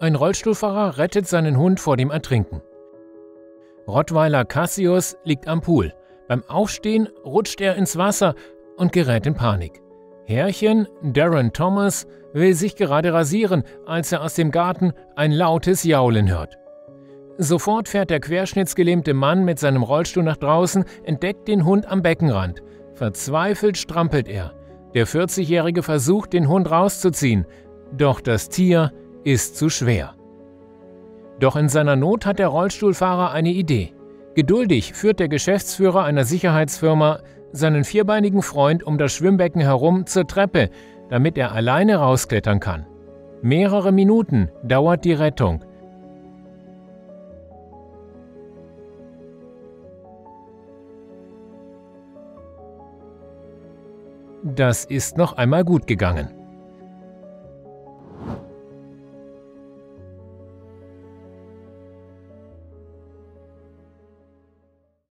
Ein Rollstuhlfahrer rettet seinen Hund vor dem Ertrinken. Rottweiler Cassius liegt am Pool. Beim Aufstehen rutscht er ins Wasser und gerät in Panik. Herrchen Darren Thomas will sich gerade rasieren, als er aus dem Garten ein lautes Jaulen hört. Sofort fährt der querschnittsgelähmte Mann mit seinem Rollstuhl nach draußen, entdeckt den Hund am Beckenrand. Verzweifelt strampelt er. Der 40-Jährige versucht, den Hund rauszuziehen, doch das Tier ist zu schwer. Doch in seiner Not hat der Rollstuhlfahrer eine Idee. Geduldig führt der Geschäftsführer einer Sicherheitsfirma seinen vierbeinigen Freund um das Schwimmbecken herum zur Treppe, damit er alleine rausklettern kann. Mehrere Minuten dauert die Rettung. Das ist noch einmal gut gegangen.